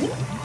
Whoop.